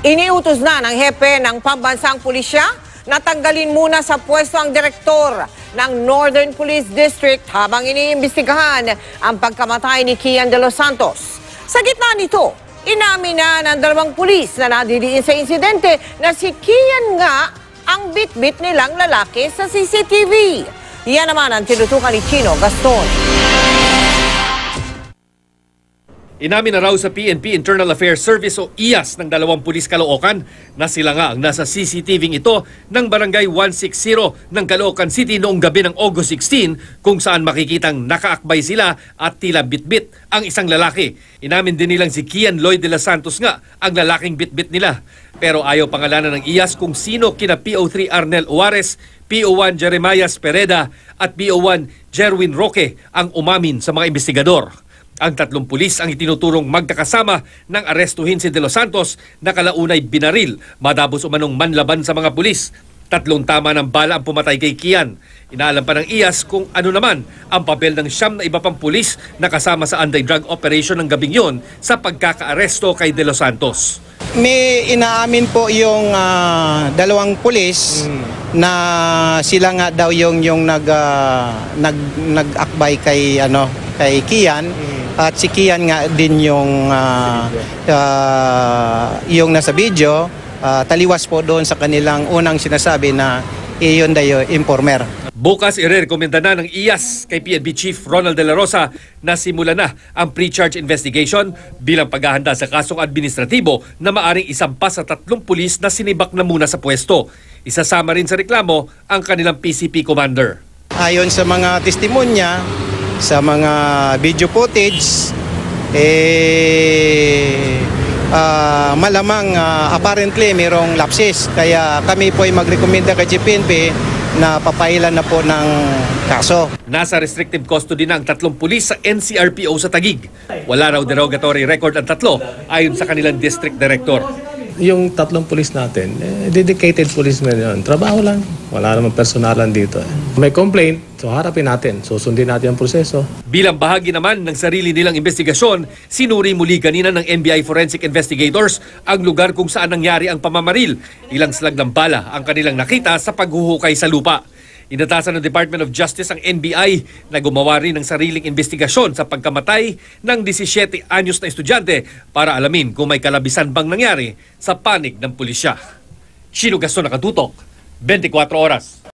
Iniutos na ng hepe ng pambansang pulisya na tanggalin muna sa pwesto ang direktor ng Northern Police District habang iniimbestigahan ang pagkamatay ni Kian de los Santos. Sa gitna nito, inamin na ng dalawang pulis na nadidiin sa insidente na si Kian nga ang bit-bit nilang lalaki sa CCTV. Yan naman ang tinutukan ni Chino Gaston. Inamin na raw sa PNP Internal Affairs Service o IAS ng dalawang pulis Caloocan na sila nga ang nasa CCTV ito ng Barangay 160 ng Caloocan City noong gabi ng August 16 kung saan makikitang nakaakbay sila at tila bitbit ang isang lalaki. Inamin din nilang si Kian Lloyd de los Santos nga ang lalaking bitbit nila. Pero ayaw pangalanan ng IAS kung sino kina PO3 Arnel Juarez, PO1 Jeremiah Pereda at PO1 Jerwin Roque ang umamin sa mga investigador. Ang tatlong pulis ang itinuturong magkakasama ng arestuhin si De Los Santos na kalaunay binaril madabos umanong manlaban sa mga pulis. Tatlong tama ng bala ang pumatay kay Kian. Inaalam pa ng IAS kung ano naman ang papel ng siyam na iba pang pulis na kasama sa anti-drug operation ng gabing yon sa pagkakaaresto kay De Los Santos. May inaamin po yung ah, dalawang pulis na sila nga daw yung yung nag ah, nag nag-akbay kay ano kay Kian at si Kian nga din yung ah, ah, yung nasa video ah, taliwas po doon sa kanilang unang sinasabi na iyon yung informer. Bukas irerekomenda na ng IAS kay PNP Chief Ronald De La Rosa na simula na ang pre-charge investigation bilang paghahanda sa kasong administratibo na maaring isampas sa tatlong pulis na sinibak na muna sa pwesto. Isasama rin sa reklamo ang kanilang PCP commander. Ayon sa mga testimonya, sa mga video footage, eh, ah, malamang ah, apparently mayroong lapses. Kaya kami po ay magrekomenda kay GPNP na papailan na po ng kaso. Nasa restrictive custody na ang tatlong pulis sa NCRPO sa Tagig. Wala raw derogatory record ang tatlo ayon sa kanilang district director. Yung tatlong pulis natin, eh, dedicated policemen yun. Trabaho lang. Wala namang personalan dito. eh. May complaint, so harapin natin. Susundin natin ang proseso. Bilang bahagi naman ng sarili nilang investigasyon, sinuri muli kanina ng NBI Forensic Investigators ang lugar kung saan nangyari ang pamamaril. Ilang slag ng bala ang kanilang nakita sa paghuhukay sa lupa. Inatasan ng Department of Justice ang NBI na gumawa rin ng sariling investigasyon sa pagkamatay ng 17 anyos na estudyante para alamin kung may kalabisan bang nangyari sa panig ng pulisya. Chino Gaston Nakatutok, 24 oras.